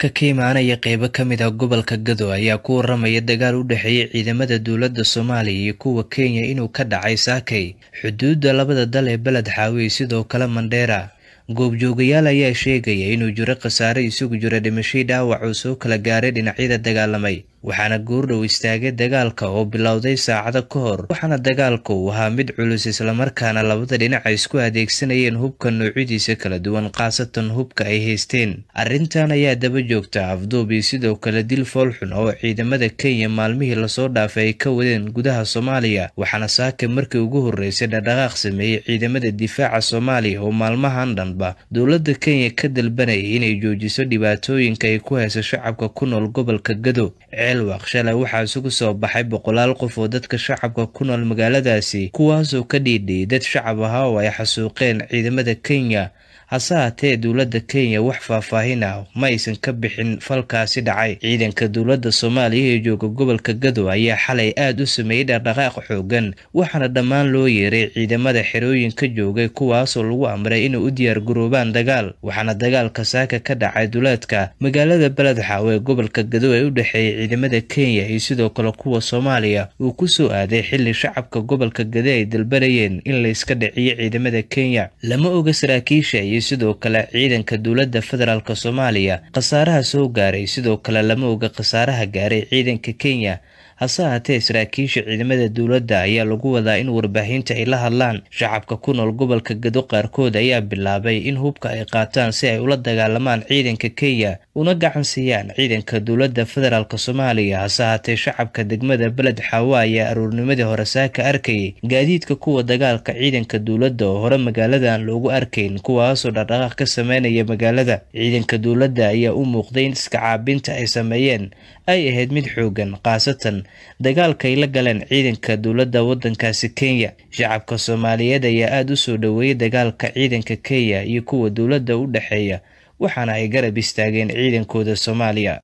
wararka ka imaanaya qeybo ka mid ah gobolka gado ayaa ku waramaya dagaal u dhexeeya ciidamada dowladda soomaaliya iyo kuwa kenya inuu ka dhacay saakay. Xuduudda labada dal ee beled xaawiye sidoo kale mandheera goobjoogayaal ayaa sheegaya inuu jiro khasaare isugu jira dhimashii dhaawac uu soo kala gaaray dhinacyada dagaalamay waxaana goordhow istaagay dagaalka oo bilowday saacado ka hor waxaana dagaalka uu ahaa mid culus islamarkaana labada dhinac isku adeegsanayeen hubka noocyadiisa kala duwan khaasatan hubka ay haysteen. Arrintan ayaa daba joogta afduub iyo sidoo kale dil foolxun oo ciidamada kenya maalmihii la soo dhaafay ay ka wadeen gudaha soomaaliya waxaana saaka markii ugu horreysay dhaqdhaqaaq sameeyey ciidamada difaaca soomaaliya oo maalmahan dhanba. Dowladda kenya ka dalbanayay inay joojiso dhibaatooyinka ay ku hayso shacabka ku nool gobolka gado ceelwaq shalay waxaa isugu soo baxay boqolaal qof oo dadka shacabka ku nool magaaladaasi kuwaasoo ka dhiidhiyay dad shacab ahaa oo ay xasuuqeen ciidamada kenya. Hase haatee dowladda kenya wax faahfaahin ah ma aysan ka bixin falkaasi dhacay. Ciidanka dowladda soomaaliya ee jooga gobolka gado ayaa xalay aad u sameeyey dhaqdhaqaaq xoogan waxaana dhammaan loo yeeray ciidamada xerooyinka joogay kuwaasoo lagu amray inay u diyaar garoobaan dagaal. Waxaana dagaalka saaka ka dhacay duleedka magaalada beledxaaw ee gobolka gado ee u dhexeeyay ciidamada kenya iyo sidoo kale kuwa soomaaliya uu ku soo aaday xilli shacabka gobolka gado ay dalbanayeen in layska dhiciyo ciidamada kenya. Lama oga saraakiisha iyo sidoo kale ciidanka dowladda federaalk soomaaliya khasaaraha soo gaaray sidoo kale lama oga khasaaraha gaaray ciidanka kenya hase haatee saraakiisha ciidamada dowladda ayaa lagu wadaa in warbaahinta ay la hadlaan. Shacabka ku nool gobolka gado qaarkood ayaa bilaabay in hubka ay qaataan si ay ula dagaalamaan ciidanka kenya una gacan siiyaan ciidanka dowladda federaalk soomaaliya. Hase haatee shacabka degmada beled xaawa ayaa aruurnimadii hore saaka arkayay gaadiidka kuwa dagaalka ciidanka dowladda oo hore magaaladan loogu arkayn kuwaasoo dhaqdhaqaaq ka sameynaya magaalada. Ciidanka dowladda ayaa u muuqday in iska caabinta ay sameeyeen ay ahayd mid xoogan khaasatan dagaalkaay la galeen ciidanka dowladda waddankaasi kenya. Shacabka soomaaliyeed ayaa aada u soo dhoweeyay dagaalka ciidanka kenya iyo kuwa dowladda u dhexeeya waxaana ay garab istaageen ciidankooda soomaaliya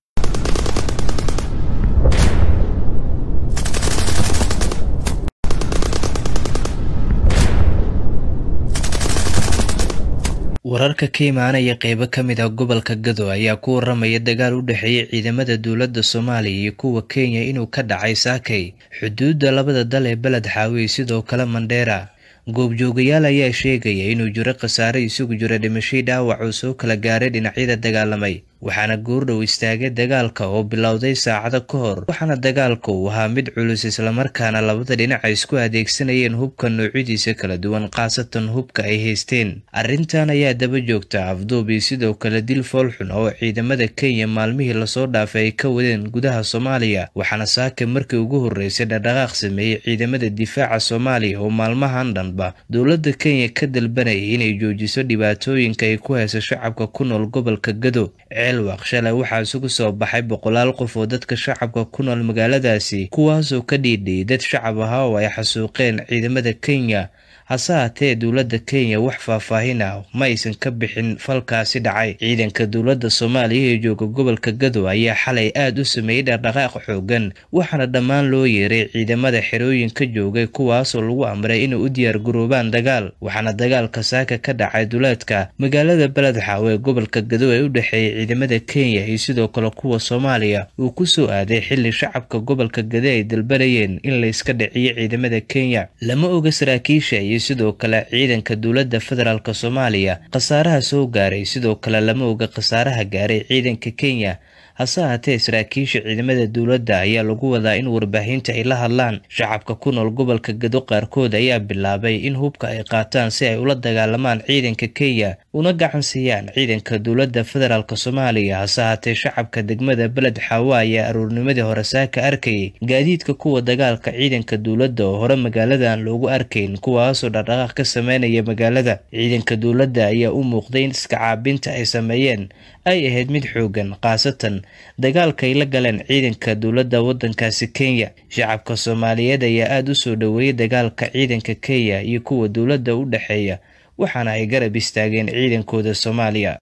wararka ka imaanaya qeybo ka mid ah gobolka gado ayaa ku waramaya dagaal u dhexeeya ciidamada dowladda soomaaliya iyo kuwa kenya inuu ka dhacay saakay. Xuduudda labada dal ee beled xaawiye sidoo kale mandheera goobjoogayaal ayaa sheegaya inuu jiro khasaare isugu jira dhimashii dhaawac uu soo kala gaaray dhinacyada dagaalamay waxaana goordhow istaagay dagaalka oo bilowday saacado ka hor waxaana dagaalka uu ahaa mid culus islamarkaana labada dhinac ay isku adeegsanayeen hubka noocyadiisa kala duwan khaasatan hubka ay haysteen. Arrintan ayaa daba joogta afduub iyo sidoo kale dil foolxun oo ciidamada kenya maalmihii la soo dhaafay ay ka wadeen gudaha soomaaliya waxaana saaka markii ugu horreysay dhaqdhaqaaq sameeyey ciidamada difaaca soomaaliya oo maalmahan dhanba. Dowladda kenya ka dalbanayay inay joojiso dhibaatooyinka ay ku hayso shacabka ku nool gobolka gado ceelwaq shalay waxaa isugu soo baxay boqolaal qof oo dadka shacabka ku nool magaaladaasi kuwaasoo ka dhiidhiyay dad shacab ahaa oo ay xasuuqeen ciidamada kenya hase haatee dowladda kenya wax faahfaahin ah ma aysan ka bixin falkaasi dhacay. Ciidanka dowladda soomaaliya ee jooga gobolka gado ayaa xalay aad u sameeyey dhaqdhaqaaq xoogan waxaana dhammaan loo yeeray ciidamada xerooyinka joogay kuwaasoo lagu amray inay u diyaar garoobaan dagaal. Waxaana dagaalka saaka ka dhacay duleedka magaalada beledxaaw ee gobolka gado ee u dhexeeyay ciidamada kenya iyo sidoo kale kuwa soomaaliya uu ku soo aaday xilli shacabka gobolka gado ay dalbanayeen in layska dhiciyo ciidamada kenya. Lama oga saraakiisha iyo sidoo kale ciidanka dowladda federaalk soomaaliya khasaaraha soo gaaray sidoo kale lama oga khasaaraha gaaray ciidanka kenya hase haatee saraakiisha ciidamada dowladda ayaa lagu wadaa in warbaahinta ay la hadlaan. Shacabka ku nool gobolka gado qaarkood ayaa bilaabay in hubka ay qaataan si ay ula dagaalamaan ciidanka kenya una gacan siiyaan ciidanka dowladda federaalk soomaaliya. Hase haatee shacabka degmada beled xaawa ayaa aruurnimadii hore saaka arkayay gaadiidka kuwa dagaalka ciidanka dowladda oo hore magaaladan loogu arkayn kuwaasoo dhaqdhaqaaq ka sameynaya magaalada. Ciidanka dowladda ayaa u muuqday in iska caabinta ay sameeyeen ay ahayd mid xoogan khaasatan dagaalkaay la galeen ciidanka dowladda waddankaasi kenya. Shacabka soomaaliyeed ayaa aada u soo dhoweeyay dagaalka ciidanka kenya iyo kuwa dowladda u dhexeeya waxaana ay garab istaageen ciidankooda soomaaliya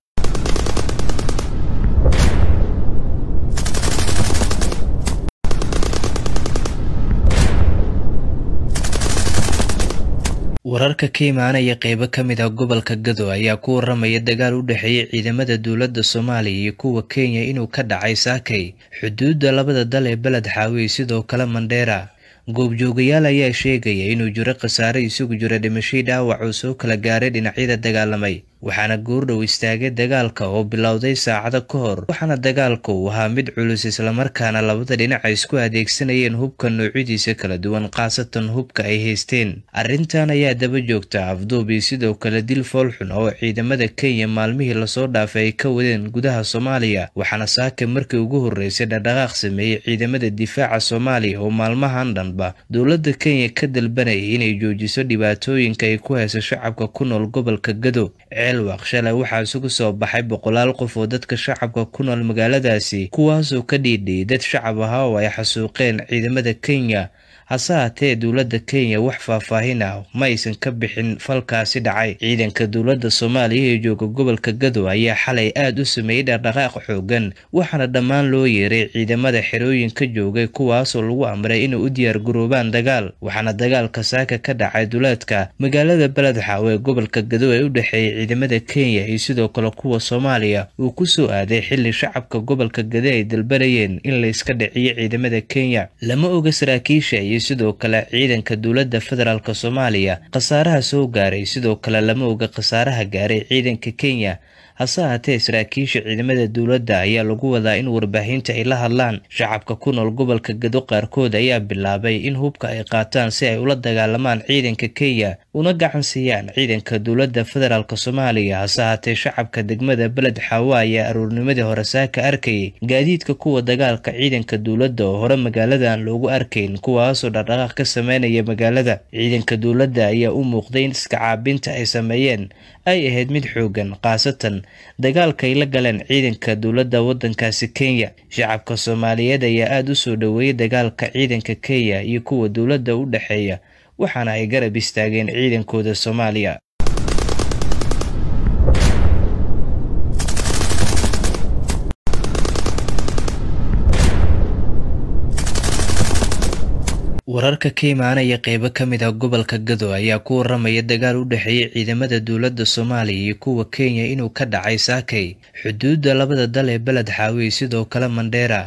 wararka ka imaanaya qeybo ka mid ah gobolka gado ayaa ku waramaya dagaal u dhexeeyay ciidamada dowladda soomaaliya iyo kuwa kenya inuu ka dhacay saakay. Xuduudda labada dal ee beled xaawiye sidoo kale mandheera goobjoogayaal ayaa sheegaya inuu jiro khasaare isugu jira dhimashii dhaawac uu soo kala gaaray dhinacyada dagaalamay waxaana goordhow istaagay dagaalka oo bilowday saacado ka hor waxaana dagaalka uu ahaa mid culus islamarkaana labada dhinac isku adeegsanayeen hubka noocyadiisa kala duwan khaasatan hubka ay haysteen. Arrintan ayaa daba joogta afduub iyo sidoo kale dil foolxun oo ciidamada kenya maalmihii la soo dhaafay ay ka wadeen gudaha soomaaliya waxaana saaka markii ugu horreysay dhaqdhaqaaq sameeyey ciidamada difaaca soomaaliya oo maalmahan dhanba. Dowladda kenya ka dalbanayay inay joojiso dhibaatooyinka ay ku hayso shacabka ku nool gobolka gado ceelwaq shalay waxaa isugu soo baxay boqolaal qof oo dadka shacabka ku nool magaaladaasi kuwaasoo ka dhiidhiyay dad shacab ahaa oo ay xasuuqeen ciidamada kenya hase haatee dowladda kenya wax faahfaahin ah ma aysan ka bixin falkaasi dhacay. Ciidanka dowladda soomaaliya ee jooga gobolka gado ayaa xalay aad u sameeyey dhaqdhaqaaq xoogan waxaana dhammaan loo yeeray ciidamada xerooyinka joogay kuwaasoo lagu amray inay u diyaar garoobaan dagaal. Waxaana dagaalka saaka ka dhacay duleedka magaalada beled xaawe gobolka gado ee u dhexeeyay ciidamada kenya iyo sidoo kale kuwa soomaaliya uu ku soo aaday xilli shacabka gobolka gado ay dalbanayeen in la iska dhiciyo ciidamada kenya. Lama oga saraakiisha iyo sidoo kale ciidanka dowladda federaalk soomaaliya khasaaraha soo gaaray sidoo kale lama oga khasaaraha gaaray ciidanka kenya hase haatee saraakiisha ciidamada dowladda ayaa lagu wadaa in warbaahinta ay la hadlaan. Shacabka ku nool gobolka gado qaarkood ayaa bilaabay in hubka ay qaataan si ay ula dagaalamaan ciidanka kenya una gacan siiyaan ciidanka dowladda federaalk soomaaliya. Hase haatee shacabka degmada beled xaawa ayaa aroornimadii hore saaka arkayay gaadiidka kuwa dagaalka ciidanka dowladda oo hore magaaladan loogu arkayn kuwaasoo dhaqdhaqaaq ka sameynaya magaalada. Ciidanka dowladda ayaa u muuqday in iska caabinta ay sameeyeen ay ahayd mid xoogan khaasatan dagaalka ay la galeen ciidanka dowladda waddankaasi kenya. Shacabka soomaaliyeed ayaa aada u soo dhoweeyey dagaalka ciidanka kenya iyo kuwa dowladda u dhexeeya waxaana ay garab istaageen ciidankooda soomaaliya wararka ka imaanaya qeybo ka mid ah gobolka gado ayaa ku waramaya dagaal u dhexeeyay ciidamada dowladda soomaaliya iyo kuwa kenya inuu ka dhacay saakay. Xuduudda labada dal ee beled xaawiye sidoo kale mandheera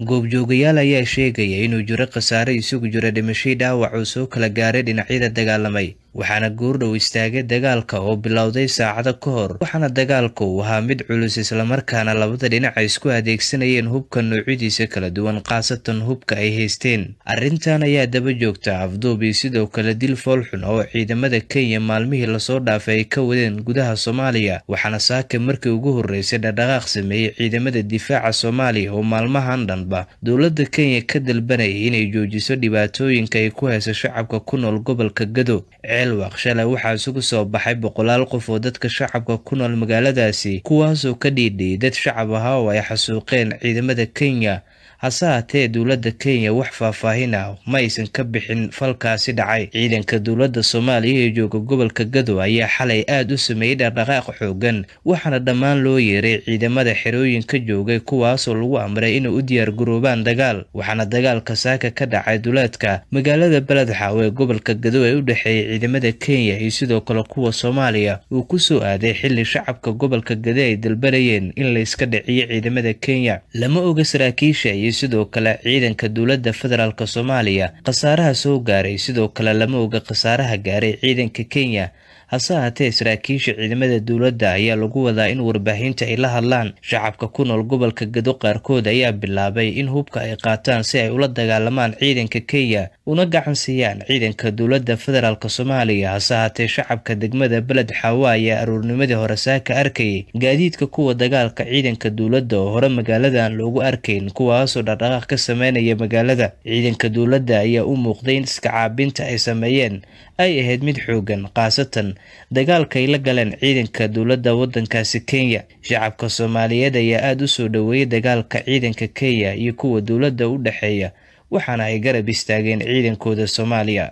goobjoogayaal ayaa sheegaya inuu jiro khasaare isugu jira dhimashii dhaawac uu soo kala gaaray dhinacyada dagaalamay waxaana goordhow istaagay dagaalka oo bilowday saacado ka hor waxaana dagaalka uu ahaa mid culus islamarkaana labada dhinac isku adeegsanayeen hubka noocyadiisa kala duwan khaasatan hubka ay haysteen. Arrintan ayaa daba joogta afduub iyo sidoo kale dil foolxun oo ciidamada kenya maalmihii la soo dhaafay ay ka wadeen gudaha soomaaliya waxaana saaka markii ugu horreysay dhaqdhaqaaq sameeyey ciidamada difaaca soomaaliya oo maalmahan dhanba. Dowladda kenya ka dalbanayay inay joojiso dhibaatooyinka ay ku hayso shacabka ku nool gobolka gado ceelwaq shalay waxaa isugu soo baxay boqolaal qof oo dadka shacabka ku nool magaaladaasi kuwaasoo ka dhiidhiyay dad shacab ahaa oo ay xasuuqeen ciidamada kenya hase haatee dowladda kenya wax faahfaahin ah ma aysan ka bixin falkaasi dhacay. Ciidanka dowladda soomaaliya ee jooga gobolka gado ayaa xalay aad u sameeyey dhaqdhaqaaq xoogan waxaana dhammaan loo yeeray ciidamada xerooyinka joogay kuwaasoo lagu amray inay u diyaar garoobaan dagaal. Waxaana dagaalka saaka ka dhacay duleedka magaalada beled xaawe gobolka gado ee u dhexeeyay ciidamada kenya iyo sidoo kale kuwa soomaaliya uu ku soo aaday xilli shacabka gobolka gado ay dalbanayeen in la iska dhiciyo ciidamada kenya. Lama oga saraakiisha iyo sidoo kale ciidanka dowladda federaalk soomaaliya khasaaraha soo gaaray sidoo kale lama oga khasaaraha gaaray ciidanka kenya hase haatee saraakiisha ciidamada dowladda ayaa lagu wadaa in warbaahinta ay la hadlaan. Shacabka ku nool gobolka gado qaarkood ayaa bilaabay in hubka ay qaataan si ay ula dagaalamaan ciidanka kenya una gacan siiyaan ciidanka dowladda federaalk soomaaliya. Hase haatee shacabka degmada beled xaawa ayaa aroornimadii hore saaka arkayay gaadiidka kuwa dagaalka ciidanka dowladda oo hore magaaladan loogu arkayn kuwaasoo dhaqdhaqaaq ka sameynaya magaalada. Ciidanka dowladda ayaa u muuqday in iska caabinta ay sameeyeen ay ahayd mid xoogan khaasatan dagaalka ay la galeen ciidanka dowladda waddankaasi kenya. Shacabka soomaaliyeed ayaa aada u soo dhoweeyey dagaalka ciidanka kenya iyo kuwa dowladda u dhexeeya waxaana ay garab istaageen ciidankooda soomaaliya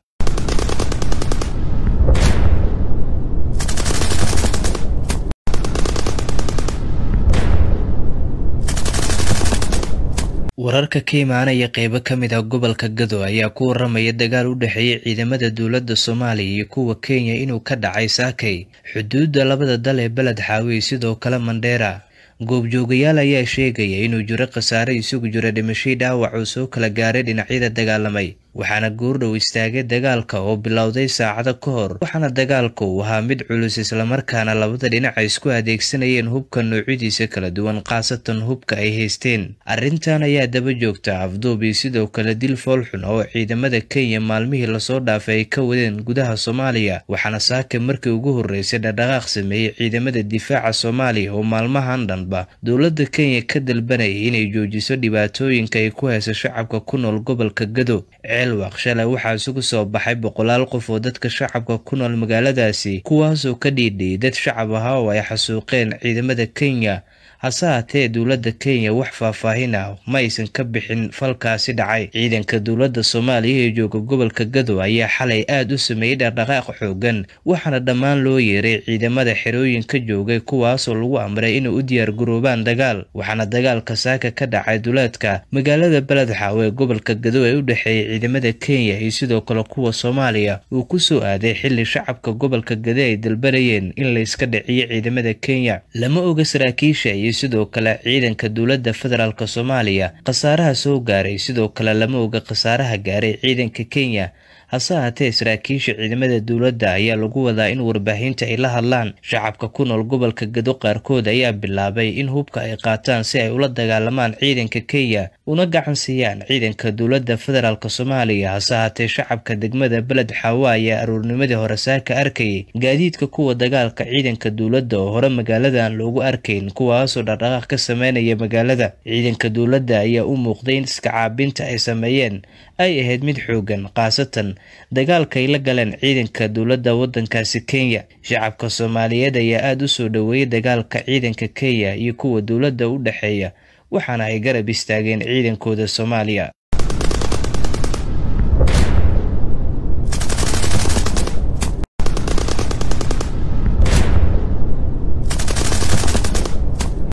wararka ka imaanaya qeybo ka mid ah gobolka gado ayaa ku waramaya dagaal u dhexeeyay ciidamada dowladda soomaaliya iyo kuwa kenya inuu ka dhacay saakay. Xuduudda labada dal ee beled xaawiye sidoo kale mandheera goobjoogayaal ayaa sheegaya inuu jiro khasaare isugu jira dhimashii dhaawac uu soo kala gaaray dhinacyada dagaalamay waxaana goordhow istaagay dagaalka oo bilowday saacado ka hor waxaana dagaalka uu ahaa mid culus islamarkaana labada dhinac isku adeegsanayeen hubka noocyadiisa kala duwan khaasatan hubka ay haysteen. Arrintan ayaa daba joogta afduub iyo sidoo kale dil foolxun oo ciidamada kenya maalmihii la soo dhaafay ay ka wadeen gudaha soomaaliya waxaana saaka markii ugu horreysay dhaqdhaqaaq sameeyey ciidamada difaaca soomaaliya oo maalmahan dhanba. Dowladda kenya ka dalbanayay inay joojiso dhibaatooyinka ay ku hayso shacabka ku nool gobolka gado ceelwaq shalay waxaa isugu soo baxay boqolaal qof oo dadka shacabka ku nool magaaladaasi kuwaasoo ka dhiidhiyay dad shacab ahaa oo ay xasuuqeen ciidamada kenya hase haatee dowladda kenya wax faahfaahin ah ma aysan ka bixin falkaasi dhacay. Ciidanka dowladda soomaaliya ee jooga gobolka gado ayaa xalay aad u sameeyey dhaqdhaqaaq xoogan waxaana dhammaan loo yeeray ciidamada xerooyinka joogay kuwaasoo lagu amray inay u diyaar garoobaan dagaal. Waxaana dagaalka saaka ka dhacay duleedka magaalada beledxaaw ee gobolka gado ee u dhexeeyay ciidamada kenya iyo sidoo kale kuwa soomaaliya uu ku soo aaday xili shacabka gobolka gado ay dalbanayeen in layska dhiciyo ciidamada kenya. Lama oga saraakiisha iyo sidoo kale ciidanka dowladda federaalk soomaaliya khasaaraha soo gaaray sidoo kale lama oga khasaaraha gaaray ciidanka kenya hase haatee saraakiisha ciidamada dowladda ayaa lagu wadaa in warbaahinta ay la hadlaan. Shacabka ku nool gobolka gado qaarkood ayaa bilaabay in hubka ay qaataan si ay ula dagaalamaan ciidanka kenya una gacan siiyaan ciidanka dowladda federaalk soomaaliya. Hase haatee shacabka degmada beled xaawa ayaa aroornimadii hore saaka arkayay gaadiidka kuwa dagaalka ciidanka dowladda oo hore magaaladan loogu arkayn kuwaasoo dhaqdhaqaaq ka sameynaya magaalada. Ciidanka dowladda ayaa u muuqday in iska caabinta ay sameeyeen ay ahayd mid xoogan khaasatan dagaalkaay la galeen ciidanka dowladda waddankaasi kenya. Shacabka soomaaliyeed ayaa aada u soo dhoweeyay dagaalka ciidanka kenya iyo kuwa dowladda u dhexeeya waxaana ay garab istaageen ciidankooda soomaaliya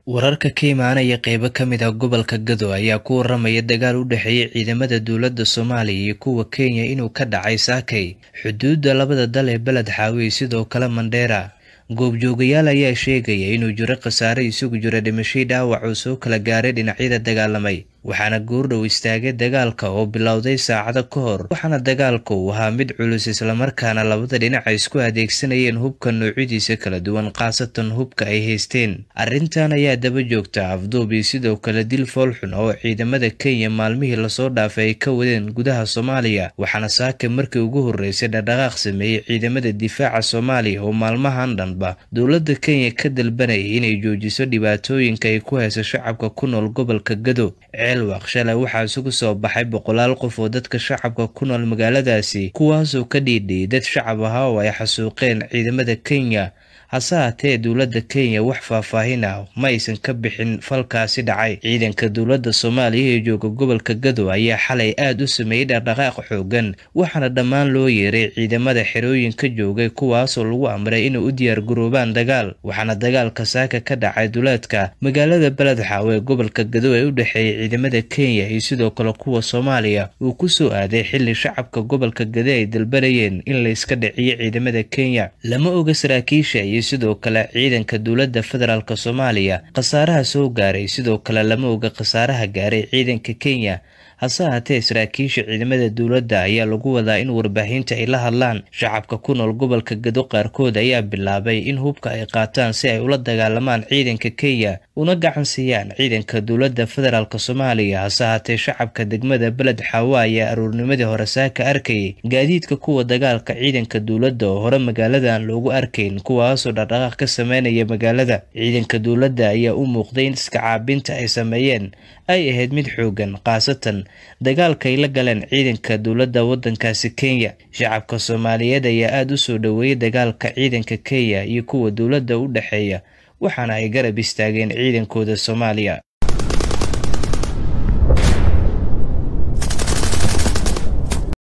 wararka ka imaanaya qeybo ka mid ah gobolka gado ayaa ku waramaya dagaal u dhexeeyay ciidamada dowladda soomaaliya iyo kuwa kenya inuu ka dhacay saakay. Xuduudda labada dal ee beled xaawiye sidoo kale mandheera goobjoogayaal ayaa sheegaya inuu jiro khasaare isugu jira dhimashii dhaawac uu soo kala gaaray dhinacyada dagaalamay waxaana goordhow istaagay dagaalka oo bilowday saacado ka hor waxaana dagaalka uu ahaa mid culus islamarkaana labada dhinac ay isku adeegsanayeen hubka noocyadiisa kala duwan khaasatan hubka ay haysteen. Arrintan ayaa daba joogta afduub iyo sidoo kale dil foolxun oo ciidamada kenya maalmihii la soo dhaafay ay ka wadeen gudaha soomaaliya waxaana saaka markii ugu horreysay dhaqdhaqaaq sameeyey ciidamada difaaca soomaaliya oo maalmahan dhanba. Dowladda kenya ka dalbanayay inay joojiso dhibaatooyinka ay ku hayso shacabka ku nool gobolka gado ceelwaq shalay waxaa isugu soo baxay boqolaal qof oo dadka shacabka ku nool magaaladaasi kuwaasoo ka dhiidhiyay dad shacab ahaa oo ay xasuuqeen ciidamada kenya hase haatee dowladda kenya wax faahfaahin ah ma aysan ka bixin falkaasi dhacay. Ciidanka dowladda soomaaliya ee jooga gobolka gado ayaa xalay aad u sameeyey dhaqdhaqaaq xoogan waxaana dhammaan loo yeeray ciidamada xerooyinka joogay kuwaasoo lagu amray inay u diyaar garoobaan dagaal. Waxaana dagaalka saaka ka dhacay duleedka magaalada beledxaaw ee gobolka gado ee u dhexeeyay ciidamada kenya iyo sidoo kale kuwa soomaaliya uu ku soo aaday xili shacabka gobolka gado ay dalbanayeen in layska dhiciyo ciidamada kenya. Lama oga saraakiisha iyo sidoo kale ciidanka dowladda federaalk soomaaliya khasaaraha soo gaaray sidoo kale lama oga khasaaraha gaaray ciidanka kenya hase haatee saraakiisha ciidamada dowladda ayaa lagu wadaa in warbaahinta ay la hadlaan. Shacabka ku nool gobolka gado qaarkood ayaa bilaabay in hubka ay qaataan si ay ula dagaalamaan ciidanka kenya una gacan siiyaan ciidanka dowladda federaalk soomaaliya. Hase haatee shacabka degmada beled xaawa ayaa aroornimadii hore saaka arkayay gaadiidka kuwa dagaalka ciidanka dowladda oo hore magaaladan loogu arkayn kuwaasoo dhaqdhaqaaq ka sameynaya magaalada. Ciidanka dowladda ayaa u muuqday in iska caabinta ay sameeyeen ay ahayd mid xoogan khaasatan dagaalkaay la galeen ciidanka dowladda waddankaasi kenya. Shacabka soomaaliyeed ayaa aada u soo dhoweeyay dagaalka ciidanka kenya iyo kuwa dowladda u dhexeeya waxaana ay garab istaageen ciidankooda soomaaliya